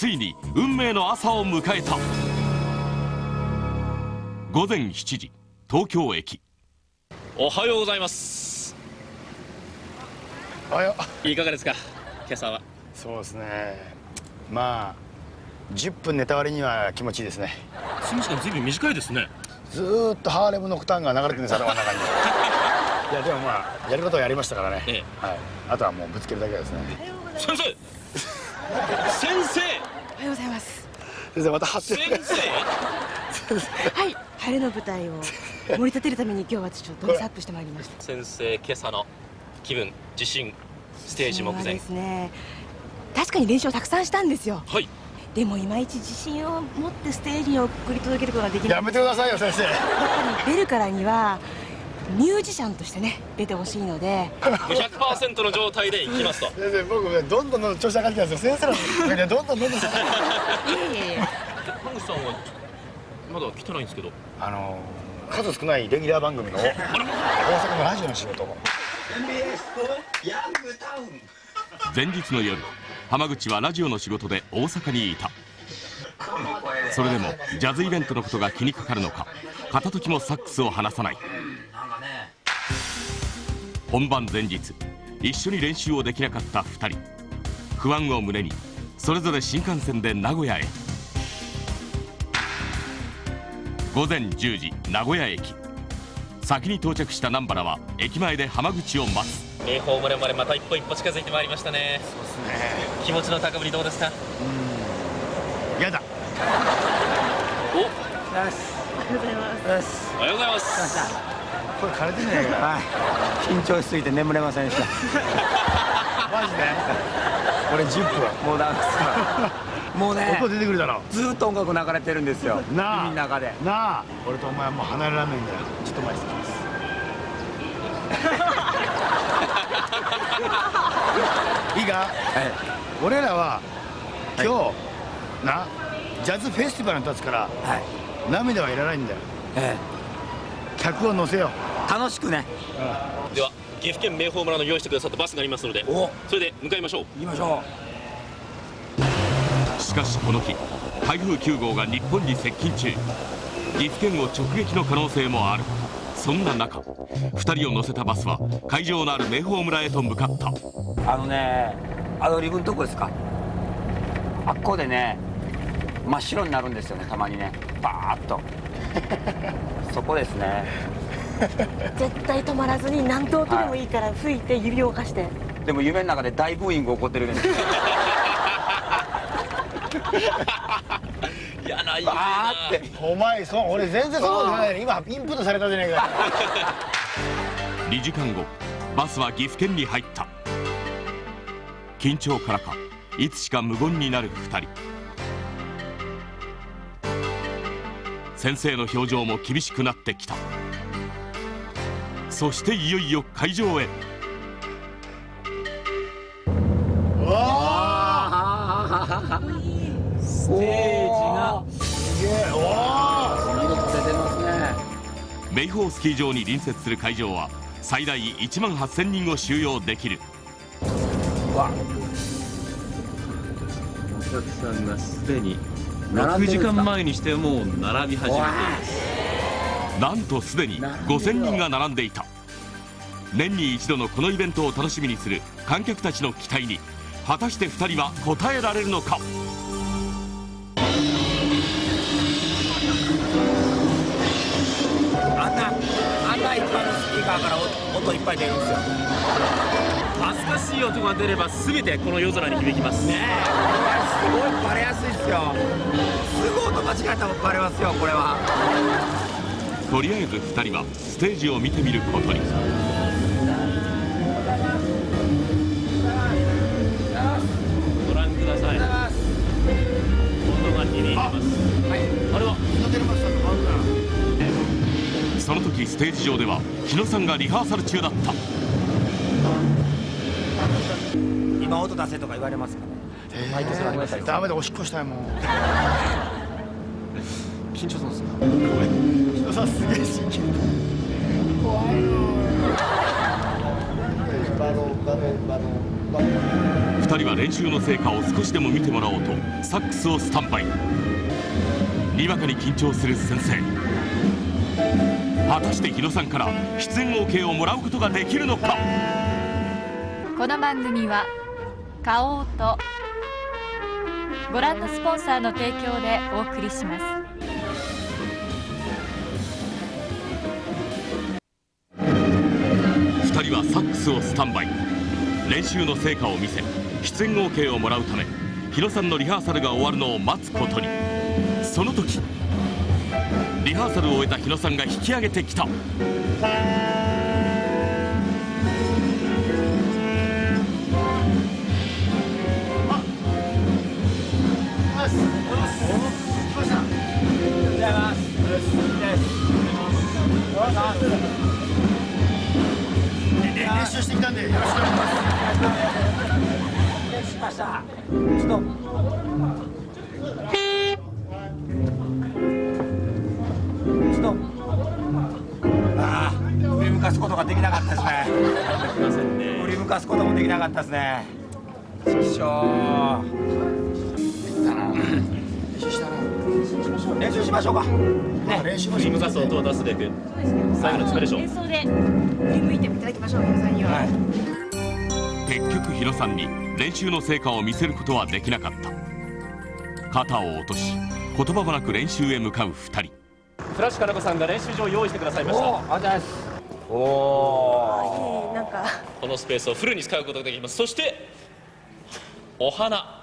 ついに運命の朝を迎えた。午前7時東京駅。おはようございます。おはよいかがですか？今朝は。そうですね。まあ10分寝た割には気持ちいいですね。睡眠時間ずいぶん短いですね。ずーっとハーレムのクターンが流れてるんです頭の中に。いやでもまあやることはやりましたからね、え。はい、あとはもうぶつけるだけですね。先生！先生おはようございます。先生？また発先生生はい、晴れの舞台を盛り立てるために今日はちょっとドレスアップしてまいりました。先生今朝の気分自信ステージ目前ですね。確かに練習をたくさんしたんですよ。はいでもいまいち自信を持ってステージに送り届けることができない。やめてくださいよ先生やっぱり出るからにはミュージシャンとしてね出てほしいので。100%の状態でいきますと。先生僕ねどんどんどん調子上がってきたんですよ。先生の。どんどんどんどんいえいえいえ。ハグさんはまだ来てないんですけど。あのー数少ないレギュラー番組の大阪のラジオの仕事を前日の夜浜口はラジオの仕事で大阪にいた。それでもジャズイベントのことが気にかかるのか片時もサックスを離さない本番前日一緒に練習をできなかった2人。不安を胸にそれぞれ新幹線で名古屋へ。午前10時名古屋駅。先に到着した南原は駅前で浜口を待つ。名宝村までまた一歩一歩近づいてまいりましたね。気持ちの高ぶりどうですか？やだ。お。おはようございます。おはようございますこれ枯れてんじゃないかはい、緊張しすぎて眠れませんでした。マジで？俺10分もうダメです。もうね、音出てくるだろ。ずーっと音楽流れてるんですよ。なあ。耳の中で。なあ。俺とお前はもう離れられないんだよ。ちょっと前にしてきます。いいか？え俺らは今日、なジャズフェスティバルに立つからえ、はい、涙はいらないんだよ。え客を乗せよ。え、楽しくね。では岐阜県名宝村の用意してくださったバスがありますのでお、それで向かいましょう行きましょしかしこの日台風9号が日本に接近中岐阜県を直撃の可能性もあるそんな中2人を乗せたバスは会場のある明宝村へと向かったう。あのね、アドリブのとこですか。あっこでね、真っ白になるんですよね、たまにね。バーッと。そこですね。絶対止まらずに何と音でもいいから吹いて指を動かして。でも夢の中で大ブーイング起こってるんですよ。嫌な夢バなーって。お前そう俺全然そんなことないのに今インプットされたじゃないか2時間後バスは岐阜県に入った緊張からかいつしか無言になる2人先生の表情も厳しくなってきたそしていよいよ会場へ。ステージがすげえおお見事出てますね。明宝スキー場に隣接する会場は最大1万8000人を収容できるわ、お客さんがすでに6並んでるんですか？時間前にしてもう並び始めていわますなんとすでに5000人が並んでいた年に一度のこのイベントを楽しみにする観客たちの期待に果たして2人は応えられるのか？あんな、あんないっぱいのスピーカーから音音いっぱい出るんですよ。恥ずかしい音が出れば全てこの夜空に響きますねえ、これすごいバレやすいですよ。すぐ音間違えたらバレますよ、これは。とりあえず2人はステージを見てみることに。ご覧ください。音が響いてますあれはその時ステージ上では日野さんがリハーサル中だった。今音出せとか言われますかね。バイトするありましたよ。ダメだおしっこしたいもん。緊張するんですよ。人さすげえ真剣怖いよ。2人は練習の成果を少しでも見てもらおうとサックスをスタンバイ。にわかに緊張する先生。果たして日野さんから出演 OK をもらうことができるのか？この番組は花王とご覧のスポンサーの提供でお送りします。をスタンバイ。練習の成果を見せ出演 OK をもらうためヒロさんのリハーサルが終わるのを待つことに。その時リハーサルを終えた日野さんが引き上げてきた。でよろしくお願いしますしました。ちょっと。ちょっとああ振り向かすことができなかったですね。振り向かすこともできなかったですね。ちくしょう練習しましょうか。ね。練習しますかす音を出すべく最後の力でしょう演奏で振り向いていただきましょう皆さんには、はい。結局日野さんに練習の成果を見せることはできなかった。肩を落とし言葉もなく練習へ向かう2人。フラッシュかな子さんが練習場を用意してくださいました。おおありがとうございます。おおいいなんか。このスペースをフルに使うことができます。そしてお花。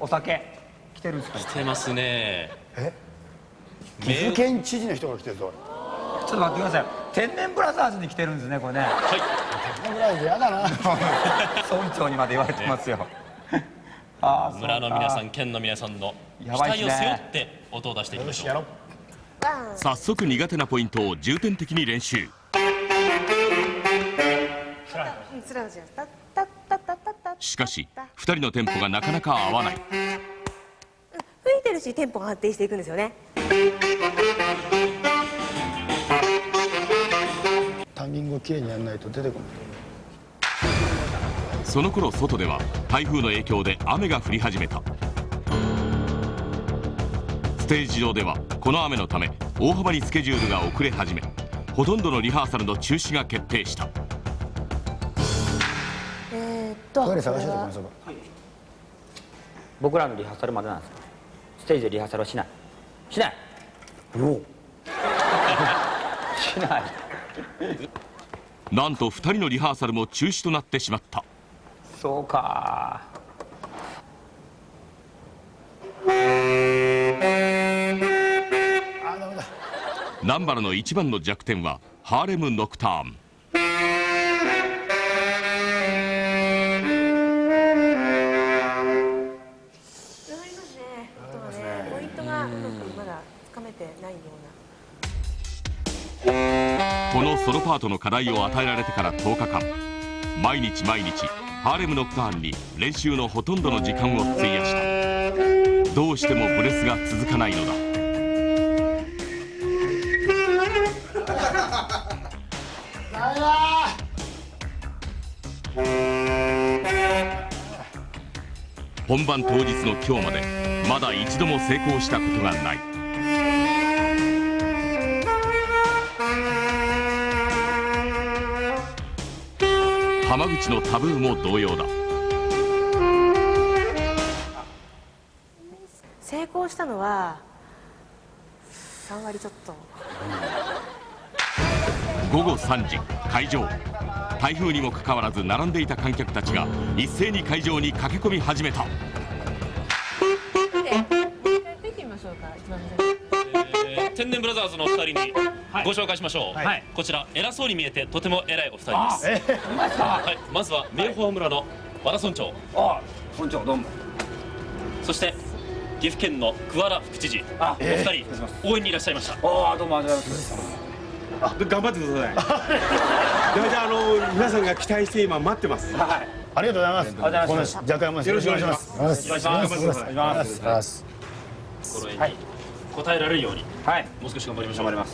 お酒来てるんですか？ね来てますね。岐阜県知事の人が来てるぞ。ちょっと待ってください。天然ブラザーズに来てるんですねこれね。はい。このぐらいで嫌だな。村長にまで言われてますよ。ああ村の皆さんん県の皆さんの期やばいっすね。待を背負って音を出していきましょう。早速苦手なポイントを重点的に練習。しかし2人のテンポがなかなか合わないてるしテンポが安定していくんですよね。タイミングをきれいにやらないと出てこない。その頃外では台風の影響で雨が降り始めた。ステージ上ではこの雨のため大幅にスケジュールが遅れ始めほとんどのリハーサルの中止が決定した。えー、っと。僕らのリハーサルまでなんですかステージでリハーサルはしない。しない。おお。しない。なんと2人のリハーサルも中止となってしまった。そうか。あダメだ。南原の一番の弱点はハーレム・ノクターントがうまくまだつかめてないような。このソロパートの課題を与えられてから10日間。毎日毎日ハーレム・ノックターンに練習のほとんどの時間を費やした。どうしてもブレスが続かないのだ。本番当日の今日までまだ一度も成功したことがない。浜口のタブーも同様だ。成功したのは3割ちょっと。午後3時会場台風にもかかわらず並んでいた観客たちが一斉に会場に駆け込み始めた。天然ブラザーズのお二人にご紹介しましょう、はい。こちら偉そうに見えてとても偉いお二人です、いましたはい、まずは明豊村の和田村長。あ村長どうも。そして岐阜県の桑原副知事。あお二人応援にいらっしゃいました。ああどうもありがとうございます頑張ってください。ではじゃああの皆さんが期待して今待ってます。はい。ありがとうございます。りがとうございます。このジャカヤマです。よろしくお願いします。よろしくお願いします。お願いします。これにはい。答えられるように。はい。もう少し頑張りましょう。頑張ります